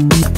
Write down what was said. Thank you.